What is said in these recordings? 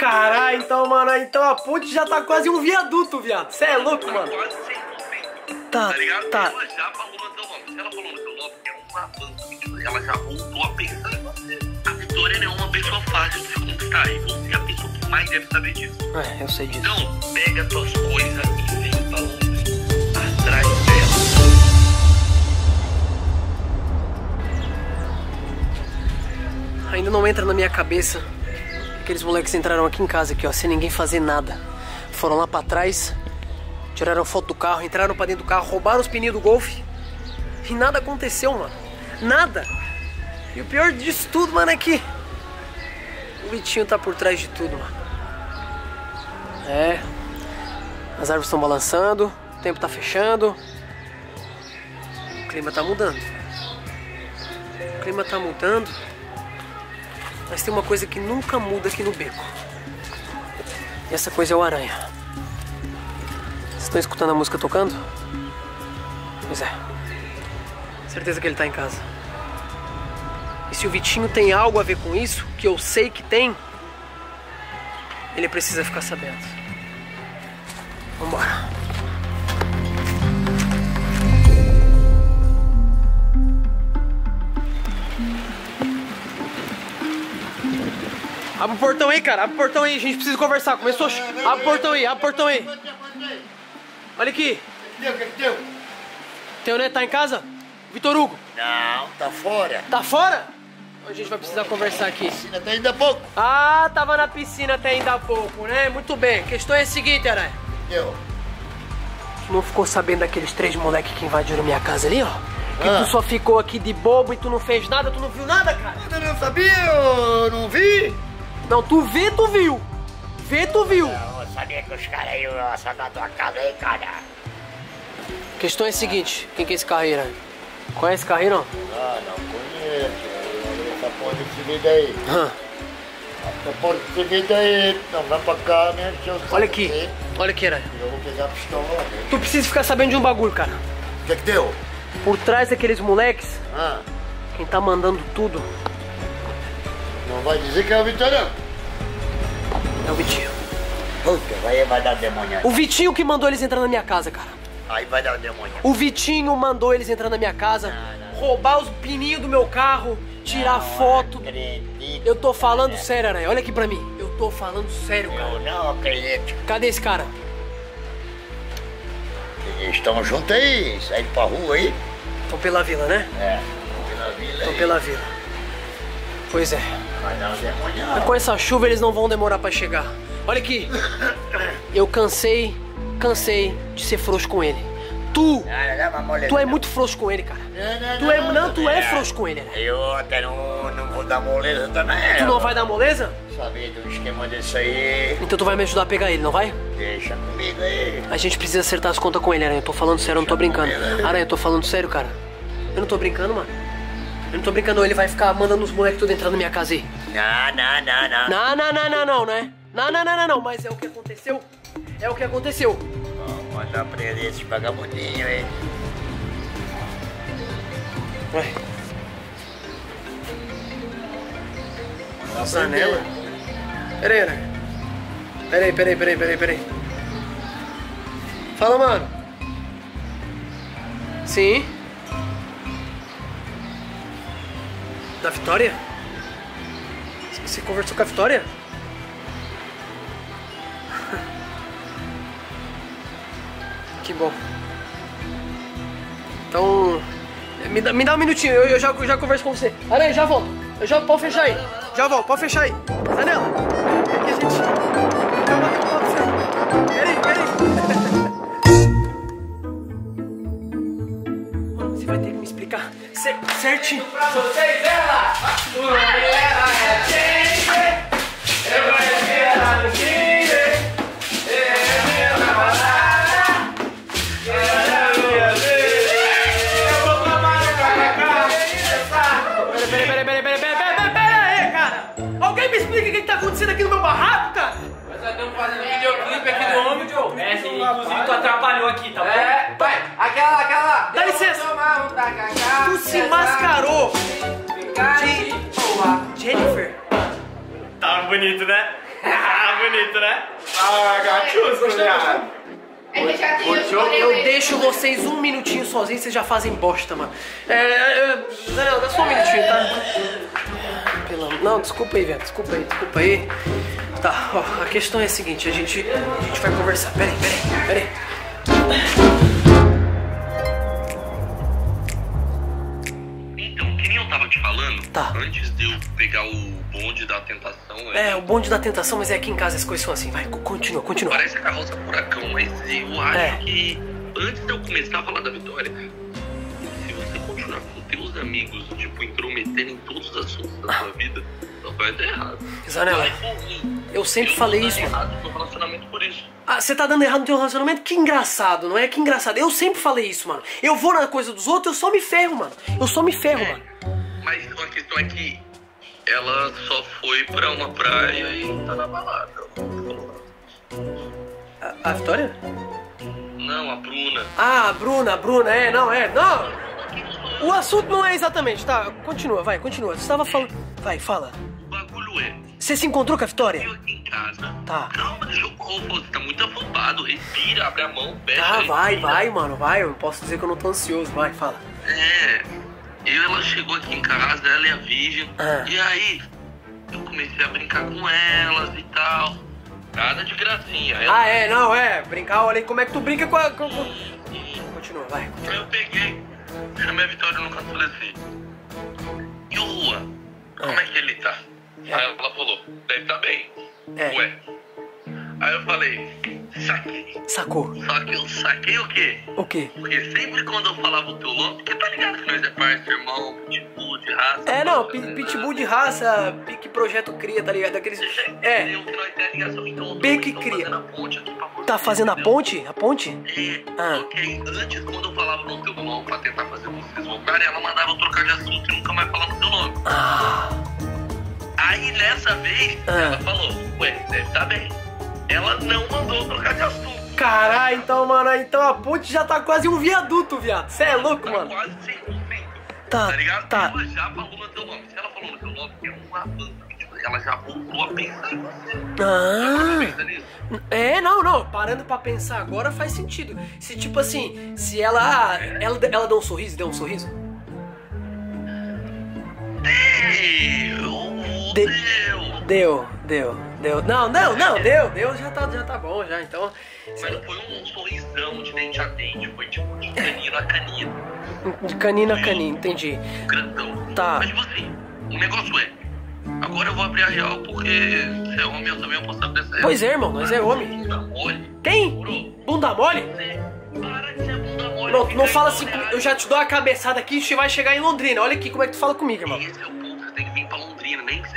Caralho, então, mano, então a ponte já tá quase um viaduto, viado. Você é louco, mano. Quase 100%. Tá, Tá ligado? tá. Ela já falou no teu nome. Se ela falou no teu nome, é uma fã. Ela já voltou a pensar em você. A Vitória não é uma pessoa fácil de se conquistar. E você é a pessoa que mais deve saber disso. É, eu sei disso. Então, pega tuas coisas e vem falando atrás dela. Ainda não entra na minha cabeça aqueles moleques entraram aqui em casa, aqui, ó, sem ninguém fazer nada. Foram lá pra trás, tiraram foto do carro, entraram pra dentro do carro, roubaram os pneus do Golf e nada aconteceu, mano. Nada. E o pior disso tudo, mano, é que o Vitinho tá por trás de tudo, mano. É. As árvores estão balançando, o tempo tá fechando. O clima tá mudando. O clima tá mudando. Mas tem uma coisa que nunca muda aqui no beco. E essa coisa é o aranha. Vocês estão escutando a música tocando? Pois é. Certeza que ele tá em casa. E se o Vitinho tem algo a ver com isso, que eu sei que tem, ele precisa ficar sabendo. Vambora. Abre o portão aí, cara. Abre o portão aí. A gente precisa conversar. Começou. Abre o portão aí. Abre o portão aí. Olha aqui. Deu, que deu? Teu neto tá em casa? Vitor Hugo. Não, tá fora. Tá fora? A gente vai precisar conversar aqui. Piscina tá ainda pouco. Ah, tava na piscina até ainda há pouco, né? Muito bem. A questão é a seguinte, Aranha. Deu. Tu não ficou sabendo daqueles três moleques que invadiram minha casa ali, ó? Que Ah. tu só ficou aqui de bobo e tu não fez nada, tu não viu nada, cara? Eu não sabia, eu não vi. Não, tu vê, tu viu. Vê, tu viu. Eu sabia que os caras iam assaltar tua casa aí, cara. A questão é a seguinte. Quem que é esse Aranha? Conhece aí, não? Ah, não conheço. Essa porra desse vídeo aí. Hã. Essa porra desse vídeo aí. Não, vem pra cá, né? Olha aqui. Olha aqui, Aranha. Eu vou pegar a pistola. né? Tu precisa ficar sabendo de um bagulho, cara. O que que deu? Por trás daqueles moleques, Ah, quem tá mandando tudo não vai dizer que é o Vitorão. é o Vitinho. Puta, vai, vai dar demônio. O Vitinho que mandou eles entrar na minha casa, cara. Aí vai dar demônio. O Vitinho mandou eles entrar na minha casa, roubar os pininhos do meu carro, tirar foto. Acredito. Eu tô falando sério, Aranha. Olha aqui pra mim. Eu tô falando sério, cara. Eu não acredito. Cadê esse cara? Eles estão juntos aí, saíram pra rua aí. Estão pela vila, né? É. Pela vila Estão pela vila. Pois é. Vai dar um com essa chuva eles não vão demorar pra chegar. Olha aqui. Eu cansei, cansei de ser frouxo com ele. Tu, tu é muito frouxo com ele, cara. Tu é, não, tu é frouxo com ele. Aranha. Eu até não, não vou dar moleza também. Tu não vai dar moleza? Saber do esquema desse aí. Então tu vai me ajudar a pegar ele, não vai? Deixa comigo aí. A gente precisa acertar as contas com ele, Aranha. Eu tô falando sério, eu não tô brincando. Aranha, eu tô falando sério, cara. Eu não tô brincando, mano. Eu não tô brincando, ele vai ficar mandando os moleques tudo entrar na minha casa aí. Não, não, não, não. Não, não, não, não, não, né? Não, não, não, não, não. Mas é o que aconteceu. É o que aconteceu. Vou mandar prender esses vagabundinhos aí. Ué, Mandar Zanela? prender. Pera aí, Aranha. Pera aí, pera aí, pera aí, pera aí, pera aí. Fala, mano. Sim. Da Vitória? Você conversou com a Vitória? Que bom. Então, me dá, me dá um minutinho, eu, eu já, eu já converso com você. Aranha, já volto. Eu já, pode fechar aí. Já volto, pode fechar aí. Zanela, certinho. Pera, pera, pera, pera, pera, pera, pera, pera aí, cara! Alguém me explica o que tá acontecendo aqui no meu barraco, cara? Nós estamos fazendo videoclipe aqui do homem, Joe. É, sim, inclusive tu atrapalhou aqui, tá bom? É, vai, aquela, Dá licença. Tu se mascarou Ficar de. Jennifer. Tá bonito, né? bonito, né? Ah, gatinho. É que já tem eu ele. deixo vocês um minutinho sozinhos, vocês já fazem bosta, mano. É, é, Daniel, dá só um minutinho, tá? Pelo... Não, desculpa aí, velho. Desculpa aí, desculpa aí. Tá, ó, a questão é a seguinte, a gente, a gente vai conversar. Peraí, peraí, peraí. Tá. antes de eu pegar o bonde da tentação, É, o bonde da tentação, mas é aqui em casa as coisas são assim. Vai, co- continua, continua. parece a carroça furacão, mas eu acho É. que antes de eu começar a falar da vitória, se você continuar com teus amigos, tipo, intrometendo em todos os assuntos da sua vida, não vai dar errado. Zanella, mim. eu sempre Eu falei isso, errado no relacionamento por isso. Ah, você tá dando errado no teu relacionamento? Que engraçado, não é? Que engraçado. Eu sempre falei isso, mano. Eu vou na coisa dos outros, eu só me ferro, mano. Eu só me ferro, mano. Mas a questão é que ela só foi pra uma praia e tá na balada. A, a Vitória? Não, a Bruna. Ah, a Bruna, a Bruna, é, não, é, não. O assunto não é exatamente, tá? Continua, vai, continua. Você tava falando. Vai, fala. O bagulho é. Você se encontrou com a Vitória? Eu aqui em casa. Tá. Calma, deixa eu. Ô, Você tá muito afobado. Respira, abre a mão, fecha. Tá, vai, respira. vai, mano, vai. Eu posso dizer que eu não tô ansioso, vai, fala. É. Eu, ela chegou aqui em casa, ela e a Virgem. Ah. E aí, eu comecei a brincar com elas e tal. Nada de gracinha. Ela- Ah, é, não, é. Brincar, olha aí como é que tu brinca com a. Com. Continua, vai. Aí eu peguei, chamei a Vitória no canto e falei assim: E o Juan? Como é que ele tá? Aí ela falou: Deve tá bem. É. Ué. Aí eu falei: Saquei. Sacou. Só que eu saquei o quê? O quê? Porque sempre quando eu falava o teu nome, porque tá ligado que nós é parceiro, irmão, pitbull de raça. É, não, né? pi- pitbull de raça, pique projeto cria, tá ligado? Daqueles. É. Ligação, então eu tô- Bem que tô cria. Tá fazendo a ponte? A ponte? É, Ah. só que antes, quando eu falava no teu nome pra tentar fazer vocês voltarem, ela mandava eu trocar de assunto e nunca mais falar no teu nome. Ah. Aí, nessa vez, Ah. ela falou, ué, deve estar bem. Ela não mandou trocar de assunto. Caralho, então, mano, então a ponte já tá quase um viaduto, viado. Cê é louco, Tá mano. quase 100%. Tá, Tá ligado? tá. Ela já falou no teu nome. Se ela falou no teu nome, é um avanço. Tipo, Ela já voltou a pensar em você. Você Ah. É, não, não. Parando pra pensar agora faz sentido. Se, tipo assim, se ela. Ela, ela deu um sorriso, deu um sorriso? Deu, De- deu. Deu, deu. Não, não, não, deu, deu, já tá, já tá bom, já, então. Mas não foi um sorrisão de dente a dente, foi tipo de canino a canino, De canino a canino, entendi. grandão. Tá. Mas tipo assim, o negócio é, agora eu vou abrir a real porque você é homem, eu também posso saber dessa real. Pois é, irmão, nós é homem. Bunda mole. Morou? Bunda mole? Para de ser bunda mole. Não, não fala assim, eu já te dou uma cabeçada aqui e você vai chegar em Londrina. Olha aqui como é que tu fala comigo, irmão. Esse é o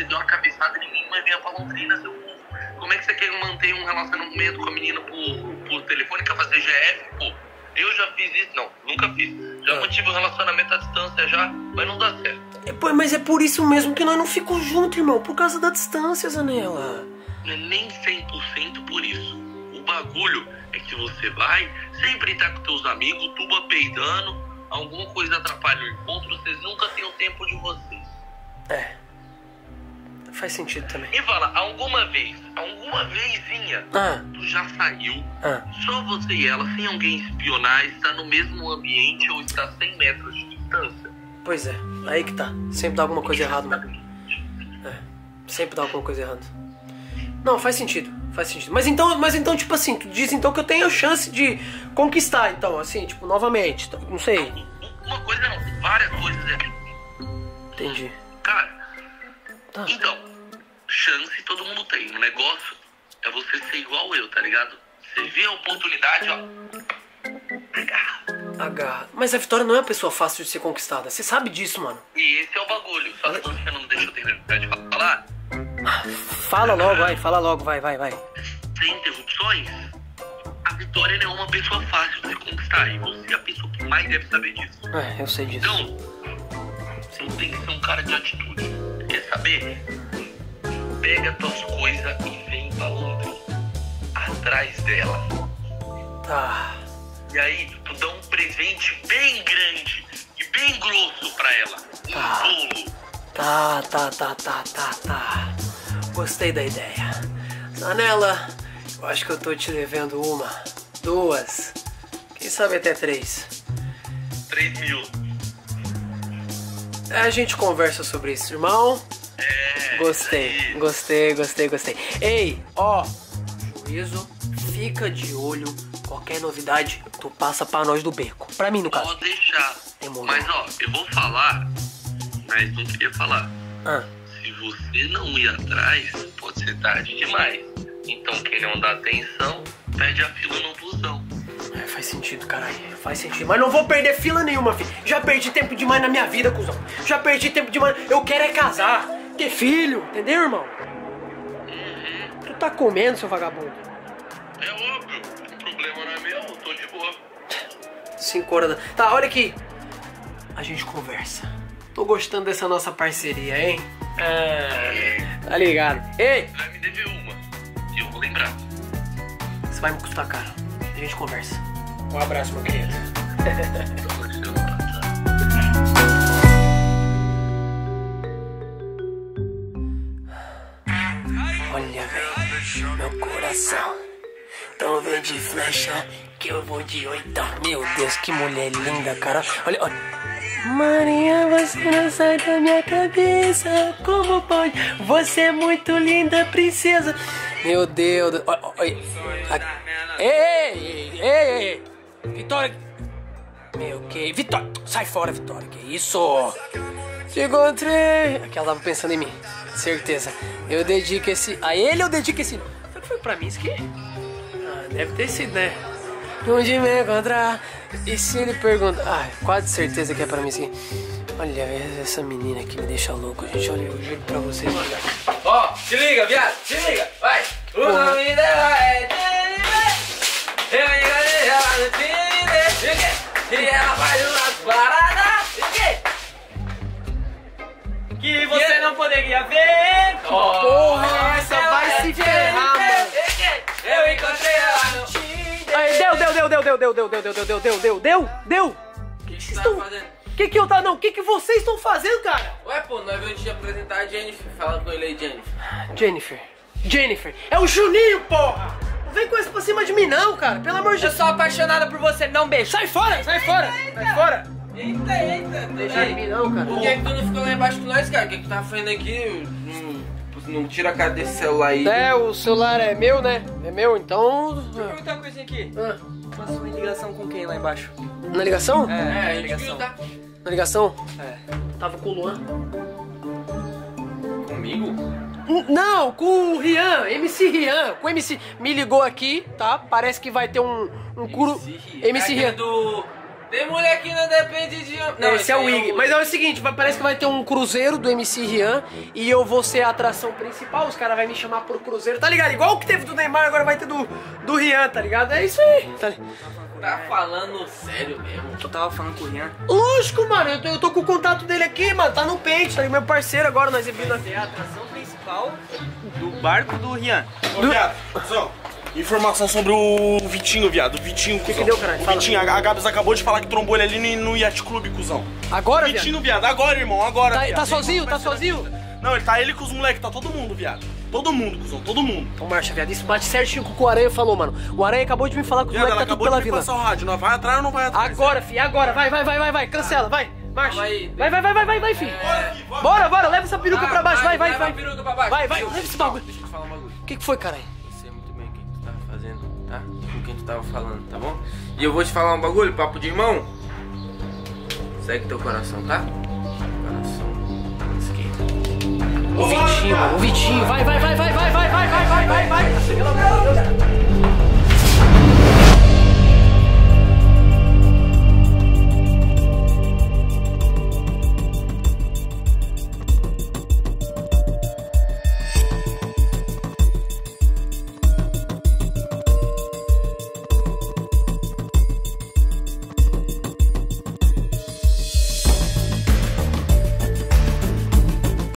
Você dê uma cabeçada em mim, mas venha pra Londrina, seu povo. Como é que você quer manter um relacionamento com a menina por, por telefone, quer fazer GF, pô? Eu já fiz isso, não, nunca fiz. Já Ah. mantive um relacionamento à distância já, mas não dá certo. É, pô, mas é por isso mesmo que nós não ficamos juntos, irmão. Por causa da distância, Zanella. Não é nem 100% por isso. O bagulho é que você vai, sempre tá com teus amigos, tuba peidando, alguma coisa atrapalha o encontro, vocês nunca têm o tempo de vocês. É. Faz sentido também. Me fala, alguma vez, alguma vezinha, Ah, tu já saiu, ah. só você e ela, sem alguém espionar, está no mesmo ambiente ou está a 100 metros de distância? Pois é, aí que tá. Sempre dá alguma coisa errada, mano. É, sempre dá alguma coisa errada. Não, faz sentido, faz sentido. Mas então, mas então, tipo assim, tu diz então que eu tenho chance de conquistar, então, assim, tipo, novamente. então, Não sei. Uma coisa não, várias coisas aqui. Entendi. Tá. Então, chance todo mundo tem. O negócio é você ser igual eu, tá ligado? Você vê a oportunidade, ó. Agarra. Agarra. Mas a Vitória não é uma pessoa fácil de ser conquistada. Você sabe disso, mano. E esse é o bagulho. Só que você não deixa eu terminar de falar, Fala logo, vai, fala logo, vai, vai, vai. sem interrupções, a Vitória não é uma pessoa fácil de se conquistar. E você é a pessoa que mais deve saber disso. É, eu sei disso. Então, você tem que ser um cara de atitude. Saber? Pega tuas coisas e vem pra Londres. Atrás dela. Tá. E aí, tu dá um presente bem grande e bem grosso pra ela. Um Tá. bolo. Tá, tá, tá, tá, tá, tá. Gostei da ideia. Zanella, eu acho que eu tô te devendo uma, duas, quem sabe até três. 3 mil. É, A gente conversa sobre isso, irmão. É. Gostei, aí. gostei, gostei, gostei. Ei, ó, juízo, fica de olho. Qualquer novidade, tu passa pra nós do beco. Pra mim, no caso. Pode deixar. Demorou. Mas ó, eu vou falar, mas não queria falar. Ah, Se você não ir atrás, pode ser tarde demais. Então quem não dá atenção, perde a fila no busão. é, faz sentido, caralho. Faz sentido. Mas não vou perder fila nenhuma, filho. Já perdi tempo demais na minha vida, cuzão. Já perdi tempo demais. Eu quero é casar, ter filho, entendeu, irmão? Tu tá comendo, seu vagabundo. É óbvio, o problema não é meu, eu tô de boa. 5 horas da... Tá, olha aqui. A gente conversa. Tô gostando dessa nossa parceria, hein? É... Tá ligado? Ei, vai me dever uma. E eu vou lembrar. você vai me custar caro. A gente conversa. Um abraço, meu querido. velho, meu coração. Tão verde flecha que eu vou de oitão. Meu Deus, que mulher linda, cara. Olha, olha. Maria, você não sai da minha cabeça. Como pode? Você é muito linda, princesa. Meu Deus. do- Olha, olha. Ei, ei, ei, ei. Vitória. Meu que. Vitória. Sai fora, Vitória. Que isso? Te encontrei. Aquela tava pensando em mim. Certeza. Eu dedico esse. A ele eu dedico esse. Será que foi pra mim isso aqui? Ah, deve ter sido, né? Onde me encontrar? E se ele pergunta. Ah, quase certeza que é pra mim isso aqui. Olha, essa menina aqui me deixa louco, gente. Olha, eu juro pra vocês. Ó, se liga, viado, se liga, vai. O nome dela é. Eu enganei ela no Tinder. E? E ela faz umas paradas. Poderia ver. Porra, essa vai se ferrar, mano. E? Eu encontrei ela no Tinder. Deu, deu, deu, deu, deu, deu, deu, deu, deu, deu, deu, deu, deu, deu. O que tá estão- fazendo? Que que eu tá não? Que que vocês estão fazendo, cara? Ué, pô, nós vamos te apresentar a Jennifer. Fala com ele aí, Jennifer. Jennifer. Jennifer. É o Juninho, porra! Não vem com isso pra cima de mim, não, cara. Pelo amor de Eu Deus. sou apaixonada por você, não beijo. Sai fora, sai fora, sai fora. Eita, eita. Deixa de mim, não, cara. Por que, que tu não ficou lá embaixo com nós, cara? O que, que tu tá fazendo aqui? Não, não tira a cara desse celular aí. É, o celular é meu, né? É meu, então. perguntar uma coisinha aqui. Ah, Passou uma ligação com quem lá embaixo? Na ligação? É, a gente ligação. viu, tá? Na ligação? É. Tava com o Luan. Comigo? Não, com o Rian, MC Rian. Com o MC. Me ligou aqui, tá? Parece que vai ter um, um curu. MC É Rian. aquele do... Tem mulher que não depende de... Não, esse é o aí Wig. Mas é o seguinte, parece que vai ter um cruzeiro do MC Rian e eu vou ser a atração principal. Os caras vão me chamar por cruzeiro, tá ligado? Igual o que teve do Neymar, agora vai ter do, do Rian, tá ligado? É isso aí. Tá Tá falando sério mesmo. Tu tava falando com o Rian? Lógico, mano. Eu tô, eu tô com o contato dele aqui, mano. Tá no pente, tá ligado? Meu parceiro agora, nós é vindo aqui. É a atração principal do barco do Rian. Ô, viado, cuzão, informação sobre o Vitinho, viado. O Vitinho, cuzão. que deu, caralho? O Fala. Vitinho, a, a Gabs acabou de falar que trombou ele ali no, no Yacht Clube, cuzão. Agora, viado? Vitinho, viado, agora, irmão, agora. Tá, tá sozinho? Tá sozinho? Não, ele tá ele com os moleques, tá todo mundo, viado. Todo mundo, cuzão, todo mundo. Então marcha, viado. Isso bate certinho com o que o Aranha falou, mano. O Aranha acabou de me falar que moleques ela tá tudo acabou pela de vila. passar o rádio. Nós vai atrás ou não vai atrás? Agora, fi, agora. Vai, vai, vai, vai, vai. Cancela, vai. Marcha. Vai, vai, vai, vai, vai, vai, filho. Bora, bora. Leva essa peruca Ah, pra baixo. Vai, vai, leva vai. a peruca pra baixo. Vai, vai. Leva esse bagulho. Deixa eu te falar um bagulho. O que, que foi, caralho? Tava falando, tá bom? E eu vou te falar um bagulho, papo de irmão. Segue teu coração, tá? Coração esquerdo. O Vitinho. O Vitinho. Vai, vai, vai,